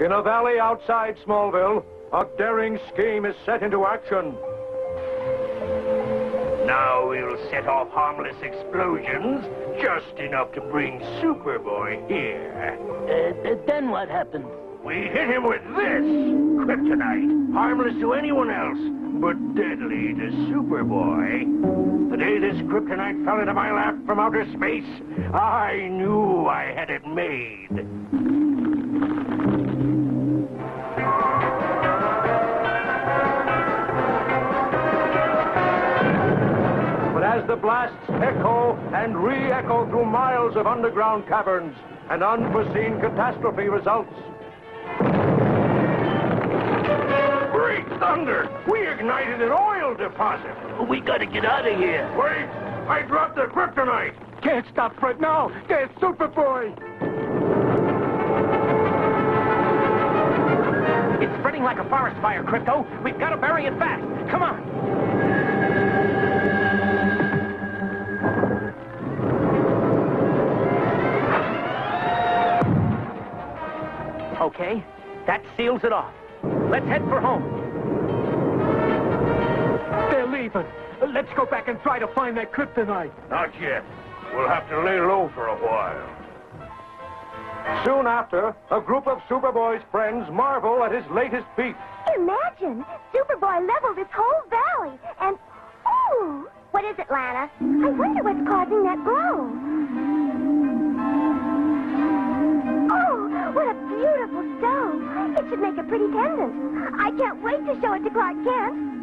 In a valley outside Smallville, a daring scheme is set into action. Now we'll set off harmless explosions, just enough to bring Superboy here. Uh, then what happens? We hit him with this kryptonite, harmless to anyone else, but deadly to Superboy. The day this kryptonite fell into my lap from outer space, I knew I had it made. As the blasts echo and re-echo through miles of underground caverns, an unforeseen catastrophe results. Great thunder! We ignited an oil deposit! We gotta get out of here. Wait! I dropped the kryptonite! Can't stop Fred now. There's Superboy. It's spreading like a forest fire, Krypto. We've got to bury it fast. Come on. Okay, that seals it off. Let's head for home. They're leaving. Let's go back and try to find that kryptonite. Not yet. We'll have to lay low for a while. Soon after, a group of Superboy's friends marvel at his latest feat. Imagine! Superboy leveled this whole valley, and... Ooh! What is it, Lana? I wonder what's causing that make a pretty pendant. I can't wait to show it to Clark Kent.